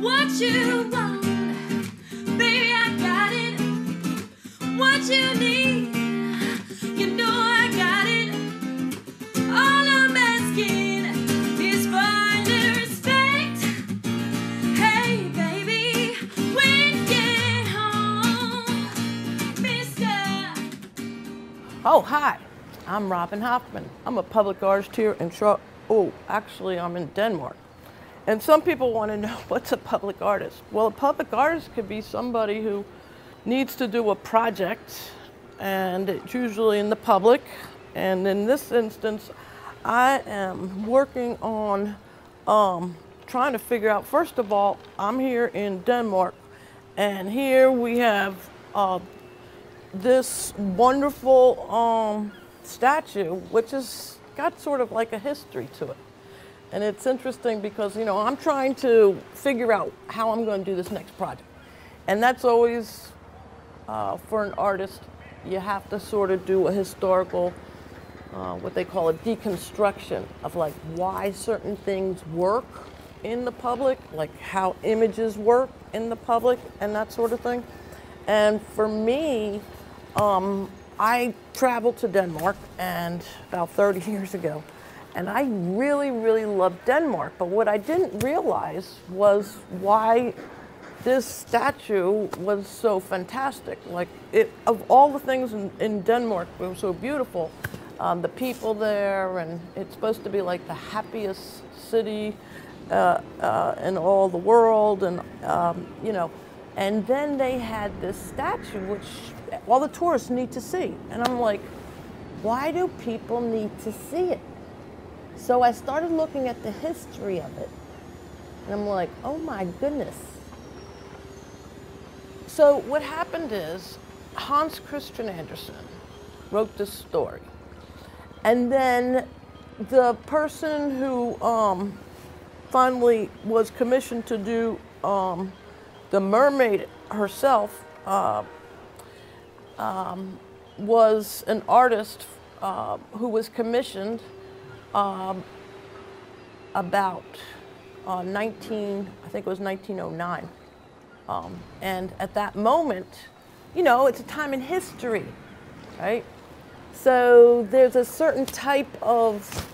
What you want, baby, I got it. What you need, you know I got it. All I'm asking is for the respect. Hey, baby, when get home, Mister. Oh, hi. I'm Robin Hoffman. I'm a public artist here in Char- Oh, actually, I'm in Denmark. And some people want to know what's a public artist. Well, a public artist could be somebody who needs to do a project, and it's usually in the public. And in this instance, I am working on um, trying to figure out. First of all, I'm here in Denmark, and here we have uh, this wonderful um, statue, which has got sort of like a history to it. And it's interesting because, you know, I'm trying to figure out how I'm going to do this next project. And that's always, uh, for an artist, you have to sort of do a historical, uh, what they call a deconstruction of like why certain things work in the public, like how images work in the public and that sort of thing. And for me, um, I traveled to Denmark and about 30 years ago, and I really, really loved Denmark. But what I didn't realize was why this statue was so fantastic. Like it, of all the things in, in Denmark, it was so beautiful. Um, the people there, and it's supposed to be like the happiest city uh, uh, in all the world, and um, you know. And then they had this statue, which all the tourists need to see. And I'm like, why do people need to see it? So I started looking at the history of it, and I'm like, oh my goodness. So what happened is Hans Christian Andersen wrote this story, and then the person who um, finally was commissioned to do um, the mermaid herself uh, um, was an artist uh, who was commissioned um, about uh, 19, I think it was 1909. Um, and at that moment, you know, it's a time in history, right? So there's a certain type of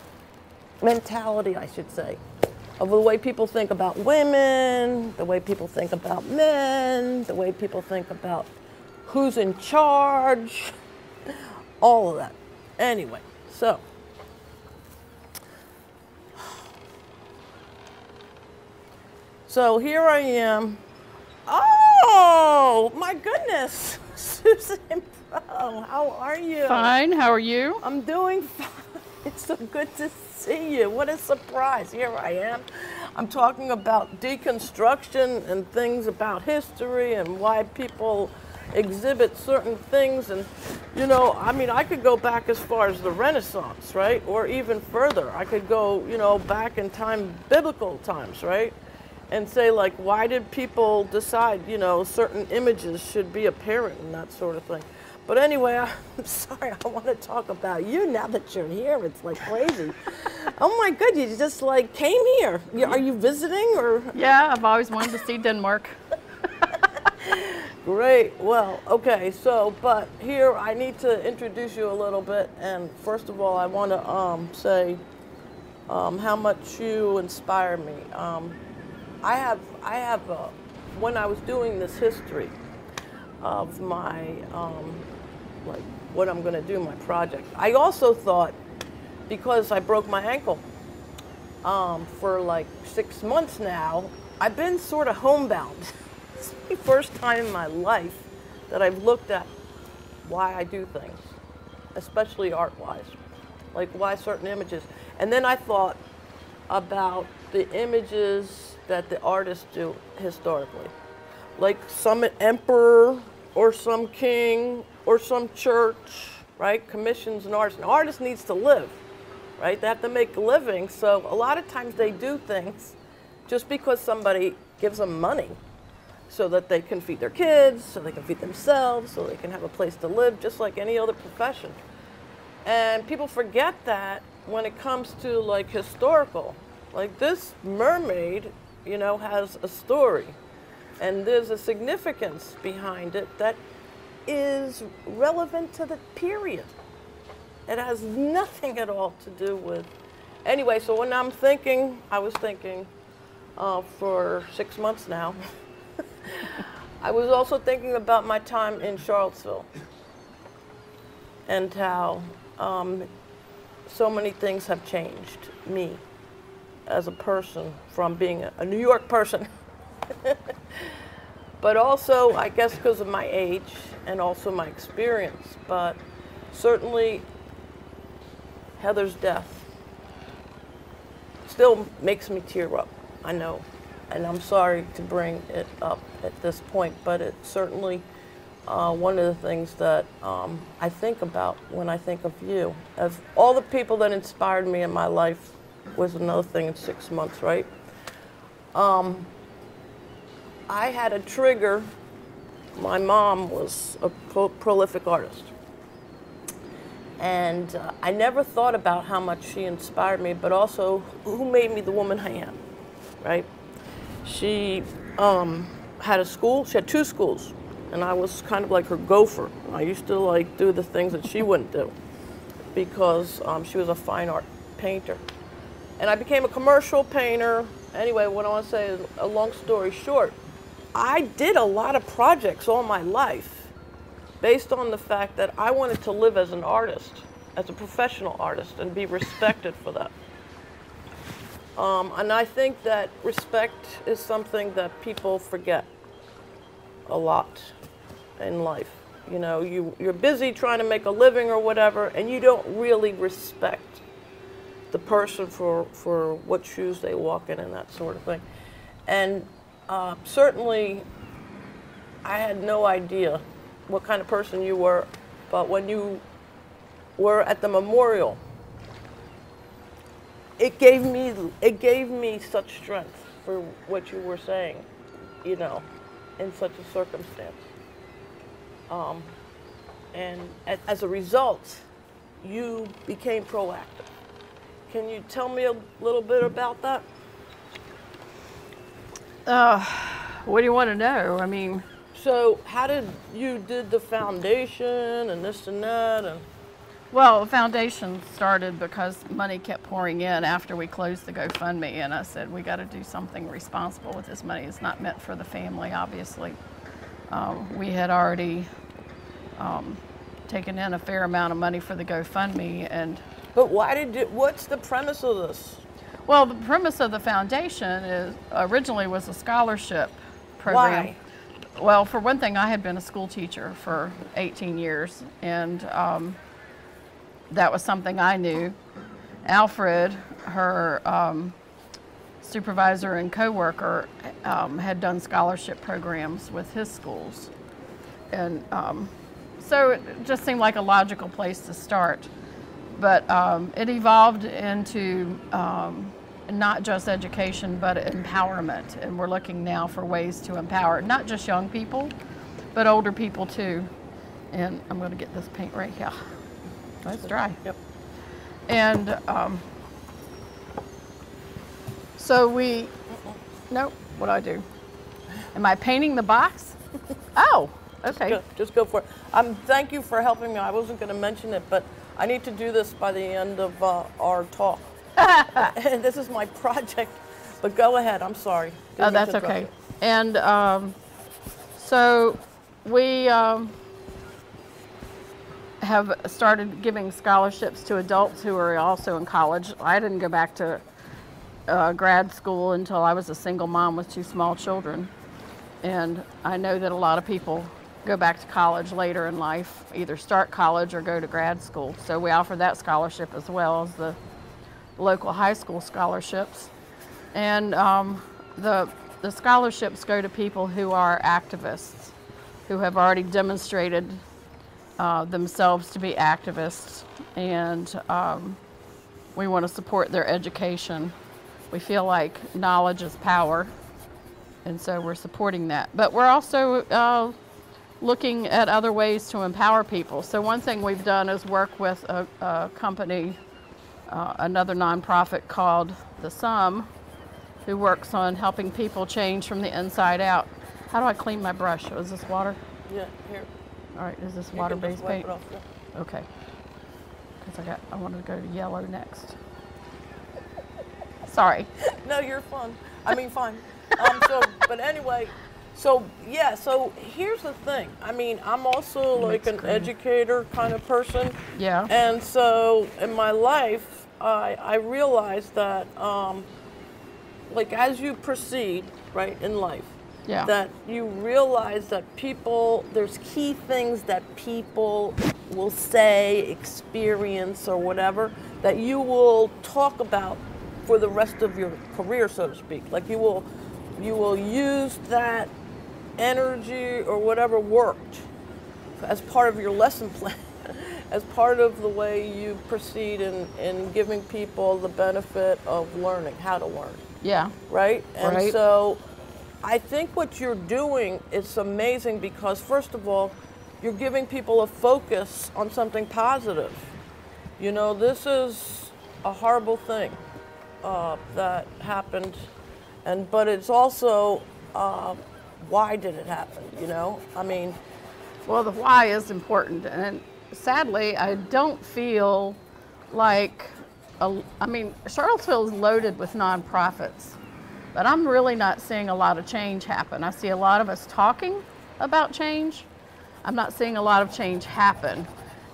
mentality, I should say, of the way people think about women, the way people think about men, the way people think about who's in charge, all of that. Anyway, so. So here I am. Oh, my goodness. Susan Bro, how are you? Fine. How are you? I'm doing fine. It's so good to see you. What a surprise. Here I am. I'm talking about deconstruction and things about history and why people exhibit certain things. And, you know, I mean, I could go back as far as the Renaissance, right? Or even further. I could go, you know, back in time, biblical times, right? And say, like, why did people decide, you know, certain images should be apparent and that sort of thing. But anyway, I'm sorry, I want to talk about you now that you're here. It's like crazy. oh my God, you just like came here. Are you visiting or? Yeah, I've always wanted to see Denmark. Great. Well, okay. So, but here I need to introduce you a little bit. And first of all, I want to um, say um, how much you inspire me. Um, I have, I have, uh, when I was doing this history of my, um, like, what I'm going to do, my project, I also thought because I broke my ankle um, for like six months now, I've been sort of homebound. it's the first time in my life that I've looked at why I do things, especially art wise, like why certain images. And then I thought about the images that the artists do historically, like some emperor or some king or some church, right? Commissions an artist. An artist needs to live, right? They have to make a living. So a lot of times they do things just because somebody gives them money so that they can feed their kids, so they can feed themselves, so they can have a place to live, just like any other profession. And people forget that when it comes to like historical. Like this mermaid you know, has a story. And there's a significance behind it that is relevant to the period. It has nothing at all to do with. Anyway, so when I'm thinking, I was thinking uh, for six months now, I was also thinking about my time in Charlottesville and how um, so many things have changed me as a person from being a, New York person. but also, I guess, because of my age and also my experience. But certainly, Heather's death still makes me tear up. I know. And I'm sorry to bring it up at this point, but it's certainly uh, one of the things that um, I think about when I think of you. Of all the people that inspired me in my life was another thing in six months, right? Um, I had a trigger. My mom was a pro- prolific artist. And uh, I never thought about how much she inspired me, but also who made me the woman I am, right? She um, had a school, she had two schools, and I was kind of like her gopher. I used to like do the things that she wouldn't do because um, she was a fine art painter. And I became a commercial painter. Anyway, what I want to say is a long story short, I did a lot of projects all my life based on the fact that I wanted to live as an artist, as a professional artist, and be respected for that. Um, and I think that respect is something that people forget a lot in life. You know, you, you're busy trying to make a living or whatever, and you don't really respect the person for, for what shoes they walk in and that sort of thing. And uh, certainly, I had no idea what kind of person you were, but when you were at the memorial, it gave me it gave me such strength for what you were saying, you know, in such a circumstance. Um, and as a result, you became proactive. Can you tell me a little bit about that? Uh, what do you want to know? I mean, So, how did you did the foundation and this and that and well, the foundation started because money kept pouring in after we closed the GoFundMe, and I said we got to do something responsible with this money. It's not meant for the family, obviously. Um, we had already um, taken in a fair amount of money for the GoFundMe, and But why did you, what's the premise of this? Well, the premise of the foundation is originally was a scholarship program. Why? Well, for one thing, I had been a school teacher for 18 years, and um, that was something I knew. Alfred, her um, supervisor and coworker, um, had done scholarship programs with his schools, and um, so it just seemed like a logical place to start but um, it evolved into um, not just education but empowerment. And we're looking now for ways to empower not just young people but older people too. And i'm going to get this paint right here. It's dry. Yep. and um, so we no what do i do? Am i painting the box? Oh okay. Go, just go for it. Um, thank you for helping me. I wasn't going to mention it, but I need to do this by the end of uh, our talk. and this is my project. But go ahead. I'm sorry. Didn't Oh, that's okay. And um, so we um, have started giving scholarships to adults who are also in college. I didn't go back to uh, grad school until I was a single mom with two small children. And I know that a lot of people go back to college later in life, either start college or go to grad school. So we offer that scholarship as well as the local high school scholarships. And um, the, the scholarships go to people who are activists, who have already demonstrated uh, themselves to be activists. And um, we want to support their education. We feel like knowledge is power. And so we're supporting that. But we're also uh, looking at other ways to empower people. So one thing we've done is work with a, a company, uh, another nonprofit called The Sum, who works on helping people change from the inside out. How do I clean my brush? Oh, is this water? Yeah, here. All right, is this you can just water-based paint? off, yeah. Okay. Because I got, I wanted to go to yellow next. Sorry. No, you're fun. I mean, fine. Um, so, but anyway, so yeah. So here's the thing. I mean, I'm also like an educator kind of person, Yeah. and so in my life, I I realized that um, like as you proceed right in life, Yeah. that you realize that people there's key things that people will say, experience, or whatever that you will talk about for the rest of your career, so to speak. Like you will you will use that energy or whatever worked as part of your lesson plan, as part of the way you proceed in, in giving people the benefit of learning how to learn yeah. right? And Right. so I think what you're doing is amazing because, first of all, you're giving people a focus on something positive. You know, this is a horrible thing uh, that happened, and but it's also uh, why did it happen? You know, I mean, Well, the why is important, and sadly, I don't feel like, a, I mean, Charlottesville is loaded with nonprofits, but I'm really not seeing a lot of change happen. I see a lot of us talking about change. I'm not seeing a lot of change happen,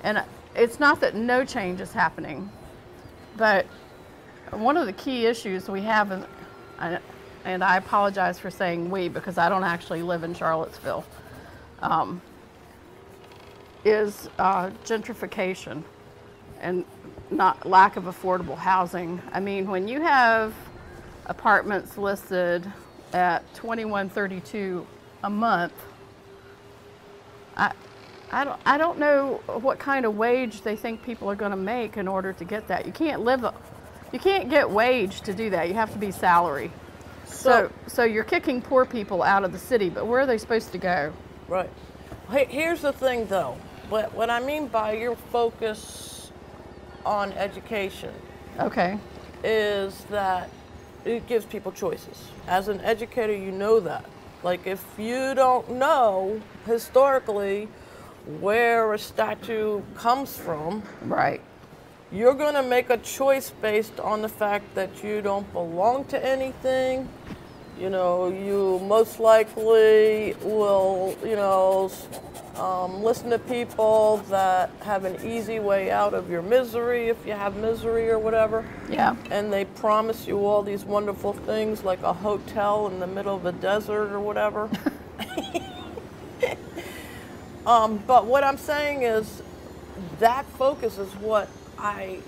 and it's not that no change is happening, but one of the key issues we have, in, and I apologize for saying we because I don't actually live in Charlottesville. Um, is uh, gentrification and not lack of affordable housing. I mean, when you have apartments listed at 2132 a month, I, I don't, I don't know what kind of wage they think people are going to make in order to get that. You can't live, you can't get wage to do that. You have to be salary. So, so you're kicking poor people out of the city, but where are they supposed to go? Right. Here's the thing, though. What, what I mean by your focus on education Okay. is that it gives people choices. As an educator, you know that. Like, if you don't know historically where a statue comes from, Right. You're going to make a choice based on the fact that you don't belong to anything. You know, you most likely will, you know, um, listen to people that have an easy way out of your misery if you have misery or whatever. Yeah. And they promise you all these wonderful things like a hotel in the middle of the desert or whatever. um, but what I'm saying is that focus is what I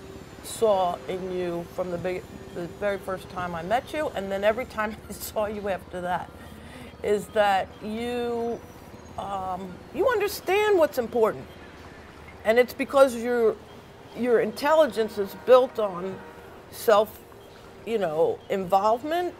saw in you from the big, the very first time I met you, and then every time I saw you after that, is that you um, you understand what's important, and it's because your your intelligence is built on self, you know, involvement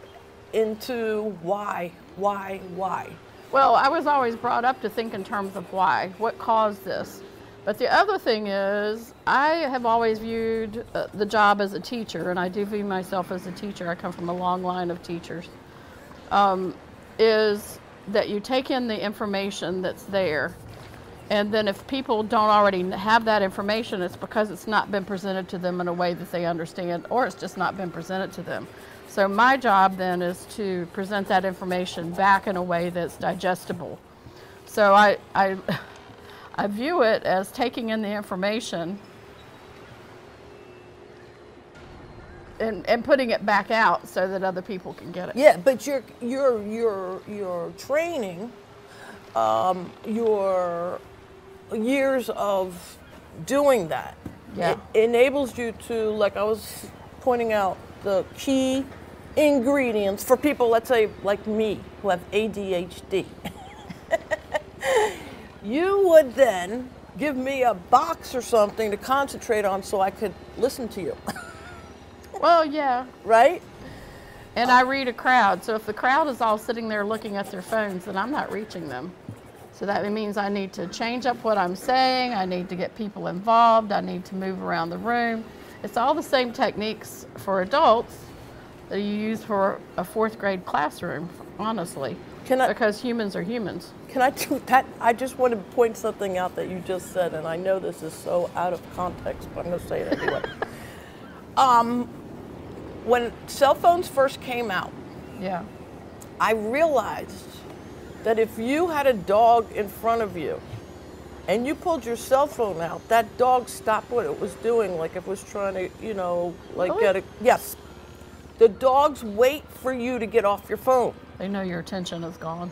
into why, why, why. Well, I was always brought up to think in terms of why, what caused this. But the other thing is, I have always viewed uh, the job as a teacher, and I do view myself as a teacher. I come from a long line of teachers. Um, is that you take in the information that's there, and then if people don't already have that information, it's because it's not been presented to them in a way that they understand, or it's just not been presented to them. So my job then is to present that information back in a way that's digestible. So I, I, I view it as taking in the information and, and putting it back out so that other people can get it. Yeah, but your your your your training, um, your years of doing that, Yeah. it enables you to, like I was pointing out, the key ingredients for people, let's say like me, who have ADHD. you would then give me a box or something to concentrate on so I could listen to you, Well, yeah. right? And I read a crowd. So if the crowd is all sitting there looking at their phones, then I'm not reaching them. So that means I need to change up what I'm saying. I need to get people involved. I need to move around the room. It's all the same techniques for adults, that you use for a fourth grade classroom, honestly. Can I- because humans are humans. Can I do that? I just want to point something out that you just said, and I know this is so out of context, but I'm going to say it anyway. um, when cell phones first came out, Yeah. I realized that if you had a dog in front of you and you pulled your cell phone out, that dog stopped what it was doing, like it was trying to, you know, like Really? get a. Yes. The dogs wait for you to get off your phone. They know your attention is gone.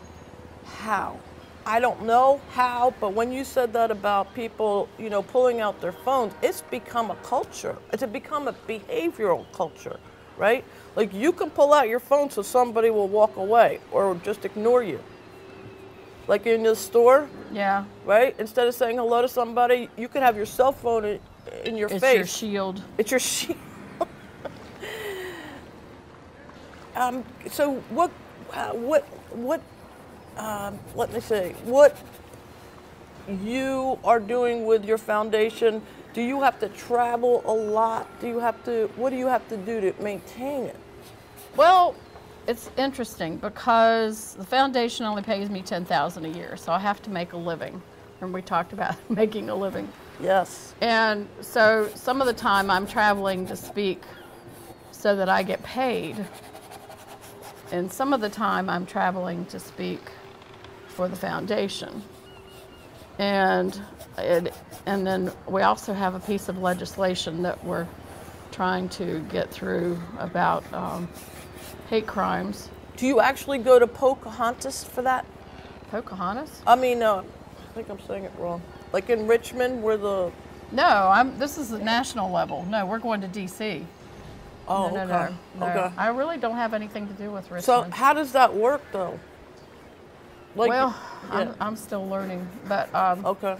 How? I don't know how, but when you said that about people, you know, pulling out their phones, it's become a culture. It's become a behavioral culture, right? Like you can pull out your phone so somebody will walk away or just ignore you. Like in the store, Yeah. right? Instead of saying hello to somebody, you could have your cell phone in, in your It's face. your shield. It's your shield. um, so what, what, what, um, let me see, what you are doing with your foundation, do you have to travel a lot? Do you have to, what do you have to do to maintain it? Well, it's interesting because the foundation only pays me ten thousand a year, so I have to make a living. And we talked about making a living. Yes. And so some of the time I'm traveling to speak so that I get paid. And some of the time I'm traveling to speak for the foundation. And it, and then we also have a piece of legislation that we're trying to get through about um, hate crimes. Do you actually go to Pocahontas for that? Pocahontas? I mean, uh, I think I'm saying it wrong. Like in Richmond, where the No, I'm. This is the national level. No, we're going to D.C. oh, no, no, okay, no, no. okay. I really don't have anything to do with Richmond. So how does that work though? Like, well, yeah. I'm, I'm still learning, but um, okay.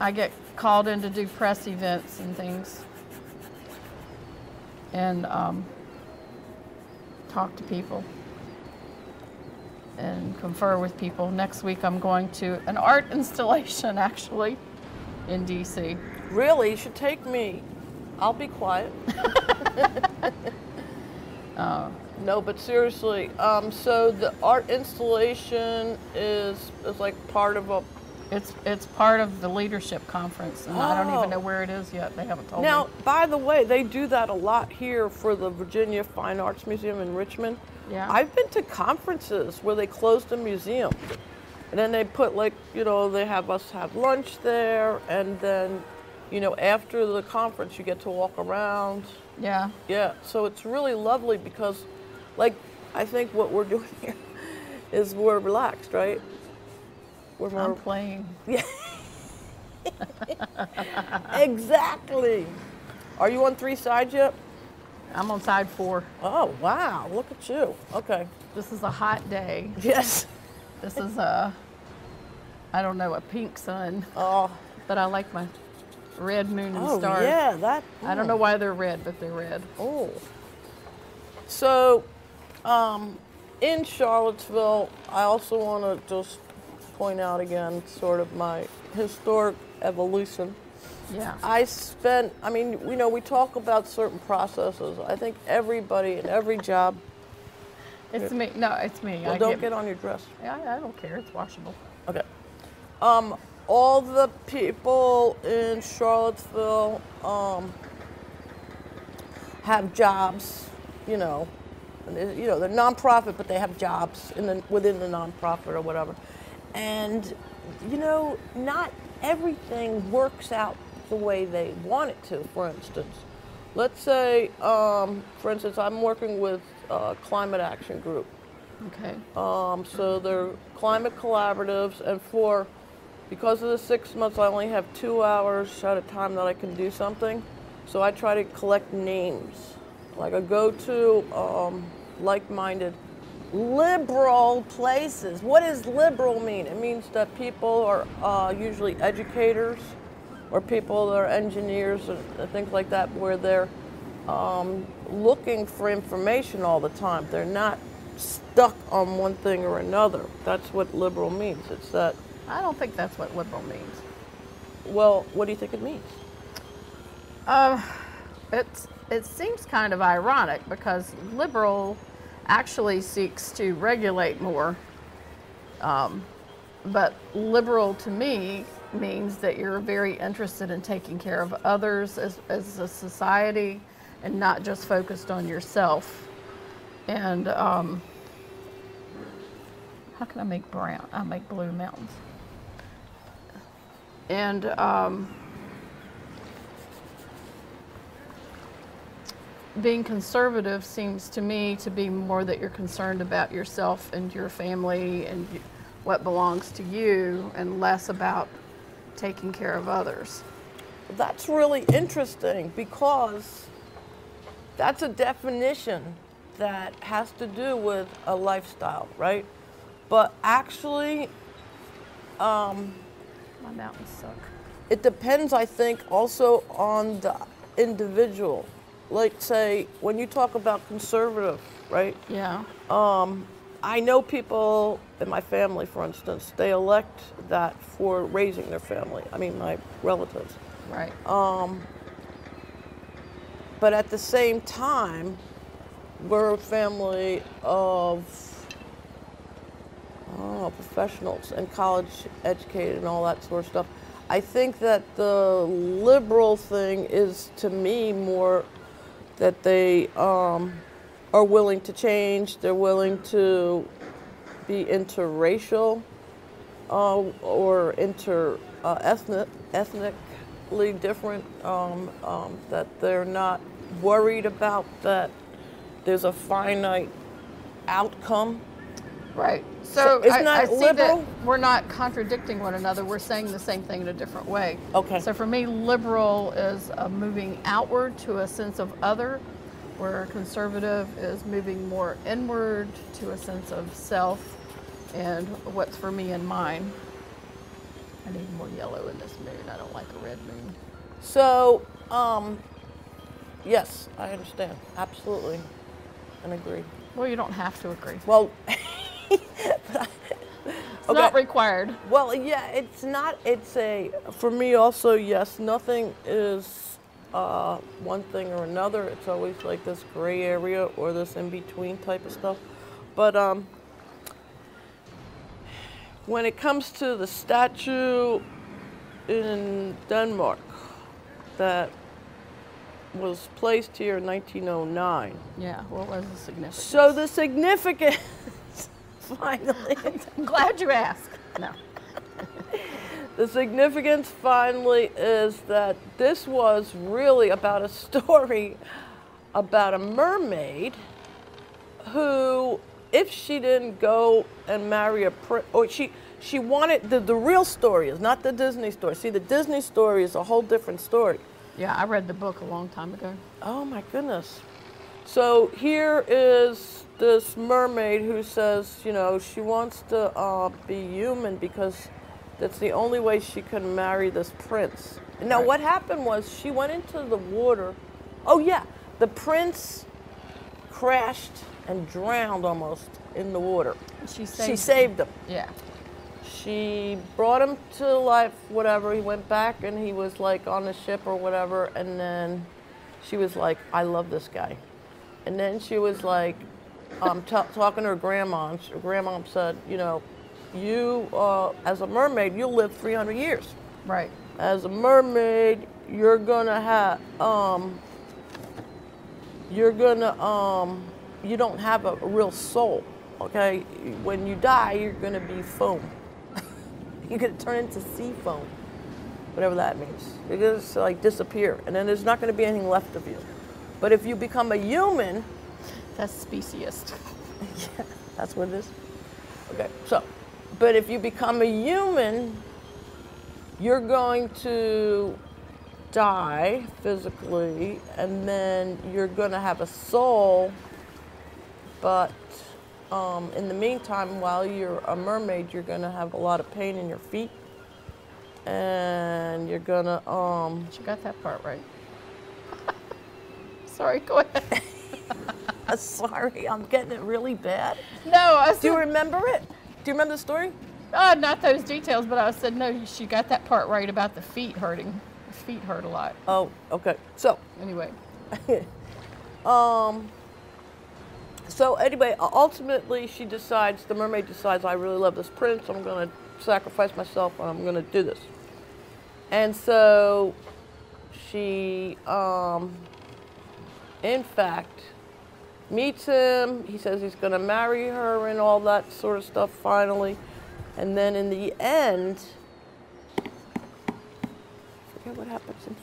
I get called in to do press events and things, and um, talk to people and confer with people. Next week, I'm going to an art installation actually in DC. Really, you should take me. I'll be quiet. Uh, No, but seriously, um, so the art installation is is like part of a. It's it's part of the leadership conference, and I don't Oh. even know where it is yet. They haven't told Now, me. Now, by the way, they do that a lot here for the Virginia Fine Arts Museum in Richmond. Yeah. I've been to conferences where they close the museum, and then they put like you know they have us have lunch there, and then, you know, after the conference you get to walk around. Yeah, Yeah, so it's really lovely because, like, I think what we're doing here is we're relaxed, right? We're more I'm playing. exactly. Are you on three sides yet? I'm on side four. Oh wow! Look at you. Okay. This is a hot day. Yes. This is a, I don't know, a pink sun, Oh. but I like my red moon and Oh stars. yeah, that. I don't know why they're red, but they're red. Oh. So, um, in Charlottesville, I also want to just point out again, sort of my historic evolution. Yeah. I spent, I mean, you know, we talk about certain processes. I think everybody in every job, It's me. No, it's me. well, I don't get on your dress. Yeah, I don't care. It's washable. Okay. Um, all the people in Charlottesville um, have jobs, you know, you know, they're nonprofit, but they have jobs in the, within the nonprofit or whatever. And, you know, not everything works out the way they want it to, for instance. Let's say, um, for instance, I'm working with uh, Climate Action Group. Okay. Um, so they're climate collaboratives, and for because of the six months, I only have two hours at a time that I can do something. So I try to collect names. Like I go to um, like-minded liberal places. What does liberal mean? It means that people are uh, usually educators or people that are engineers and and things like that, where they're um, looking for information all the time. They're not stuck on one thing or another. That's what liberal means. It's that, I don't think that's what liberal means. well, what do you think it means? Uh, it's it seems kind of ironic because liberal actually seeks to regulate more. Um, but liberal to me means that you're very interested in taking care of others as, as a society and not just focused on yourself. And um, how can I make brown? I make blue mountains. And um, being conservative seems to me to be more that you're concerned about yourself and your family and you, what belongs to you and less about taking care of others. That's really interesting because that's a definition that has to do with a lifestyle, right? But actually, um, My mountains suck. it depends, I think, also on the individual. Like, say, when you talk about conservative, right? Yeah. Um, I know people in my family, for instance, they elect that for raising their family. I mean, my relatives. Right. Um, but at the same time, we're a family of professionals and college educated and all that sort of stuff. I think that the liberal thing is to me more that they um, are willing to change, they're willing to be interracial uh, or inter uh, ethnic, ethnically different, um, um, that they're not worried about that there's a finite outcome. Right. So So, isn't I, I that see liberal? that we're not contradicting one another. We're saying the same thing in a different way. Okay. So for me, liberal is uh, moving outward to a sense of other, where conservative is moving more inward to a sense of self and what's for me and mine. I need more yellow in this moon. I don't like a red moon. So, um, yes, I understand. Absolutely. And agree. Well, you don't have to agree. Well, It's not required. Well, yeah, it's not. It's a for me also. Yes, nothing is uh, one thing or another. It's always like this gray area or this in between type of stuff. But um, when it comes to the statue in Denmark that was placed here in 1909. Yeah. What was the significance? So the significance, finally. I'm glad you asked. No. The significance finally is that this was really about a story about a mermaid who, if she didn't go and marry a prince, or oh, she, she wanted, the, the real story is not the Disney story. See, the Disney story is a whole different story. Yeah, I read the book a long time ago. Oh my goodness. So here is this mermaid who says, you know, she wants to uh, be human because that's the only way she can marry this prince. Now, Right. what happened was she went into the water. Oh, yeah, the prince crashed and drowned almost in the water. She saved. She saved him. Yeah. She brought him to life, whatever. He went back and he was like on the ship or whatever. And then she was like, I love this guy. And then she was like, um, t- talking to her grandma. And her grandma said, You know, you, uh, as a mermaid, you'll live 300 years. Right. As a mermaid, you're gonna have, um, you're gonna, um, you don't have a, a real soul, okay? When you die, you're gonna be foam. you're gonna turn into sea foam, whatever that means. You're gonna just, like disappear, and then there's not gonna be anything left of you. But if you become a human, That's speciest. Yeah, that's what it is. Okay, so, but if you become a human, you're going to die physically, and then you're going to have a soul. But um, in the meantime, while you're a mermaid, you're going to have a lot of pain in your feet, and you're going to um, She got that part right. Sorry, go ahead. sorry, I'm getting it really bad. No, I Do you remember it? Do you remember the story? oh, not those details, but I said, no, she got that part right about the feet hurting. The feet hurt a lot. Oh, okay. So Anyway, um. So anyway, ultimately, she decides. The mermaid decides, I really love this prince. I'm going to sacrifice myself, and I'm going to do this. And so, she, um, in fact, meets him. He says he's going to marry her and all that sort of stuff. Finally, and then in the end, forget what happens. In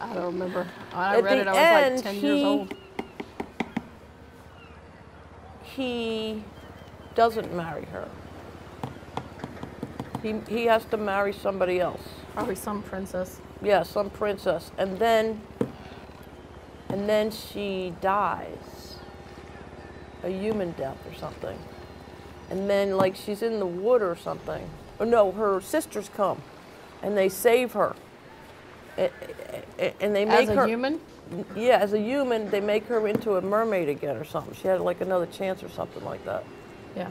I don't remember. When I At read it, I was like 10 years he- old. he doesn't marry her. He, he has to marry somebody else. Probably some princess. Yeah, some princess. And then and then she dies. A human death or something. And then like she's in the wood or something. Or no, her sisters come and they save her. And they make As a her human? yeah, as a human, they make her into a mermaid again or something. She had like another chance or something like that. Yeah.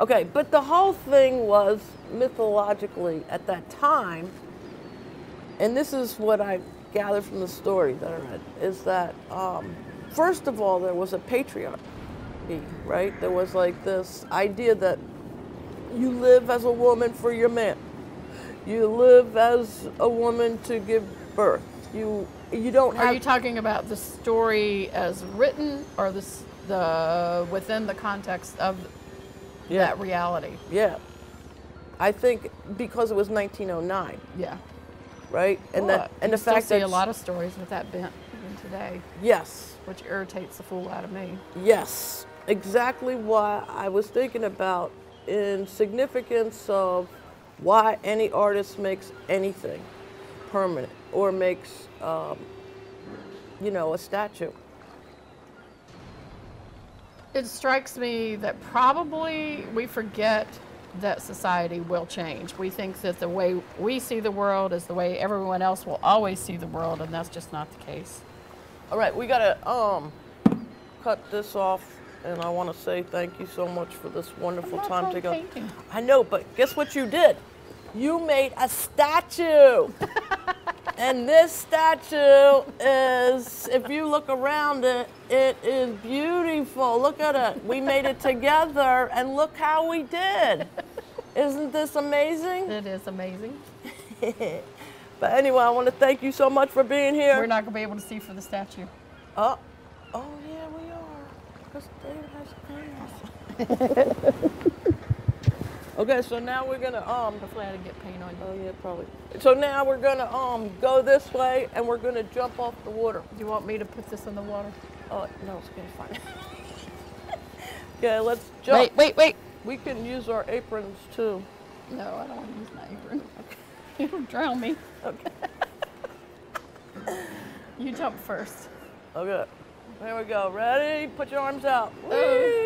Okay, but the whole thing was mythologically at that time, and this is what I gathered from the story that I read, is that um, first of all, there was a patriarchy, right? There was like this idea that you live as a woman for your man, you live as a woman to give birth. You you don't Are you talking about the story as written or this, the within the context of yeah, that reality? yeah. I think because it was 1909, Yeah. Right? And Well, that and the fact see that a lot of stories with that bent even today, yes, which irritates the fool out of me. yes, exactly what I was thinking about in significance of why any artist makes anything permanent or makes, um, you know, a statue. It strikes me that probably we forget that society will change. We think that the way we see the world is the way everyone else will always see the world, and that's just not the case. All right, we gotta um, cut this off, and I want to say thank you so much for this wonderful time together. I know, but guess what you did? You made a statue. and this statue is, if you look around it, it is beautiful. Look at it. We made it together, and look how we did. Isn't this amazing? It is amazing. But anyway, I want to thank you so much for being here. We're not going to be able to see for the statue. Oh, oh yeah, we are. Because David has paint. okay, so now we're gonna um. Hopefully, I didn't get paint on you. Oh yeah, probably. So now we're gonna um go this way and we're gonna jump off the water. Do you want me to put this in the water? Oh no, it's gonna be fine. okay, let's jump. Wait, wait, wait. We can use our aprons too. No, I don't want to use my apron. It'll drown me. Okay. You jump first. Okay. There we go. Ready? Put your arms out. Oh.